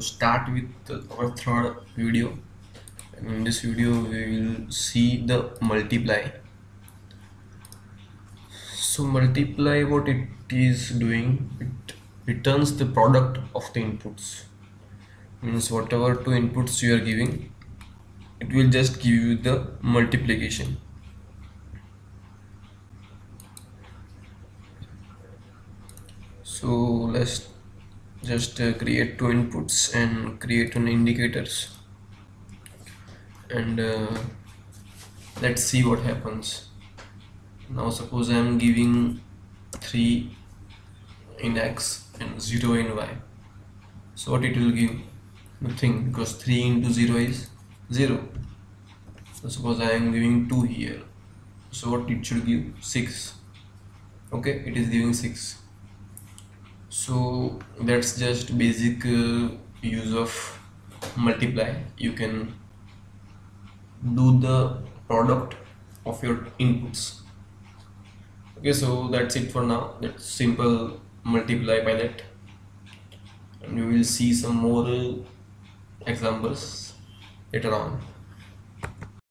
start with our third video. In this video we will see the multiply. So multiply what it is doing it returns the product of the inputs. Means whatever two inputs you are giving it will just give you the multiplication. So let's just uh, create two inputs and create an indicators. And uh, let's see what happens. Now suppose I am giving 3 in x and 0 in y. So what it will give? Nothing because 3 into 0 is 0 so suppose I am giving 2 here. So what it should give? 6 okay it is giving 6 so that's just basic uh, use of multiply. You can do the product of your inputs. Okay so that's it for now. That's simple multiply by that. And we will see some more uh, examples later on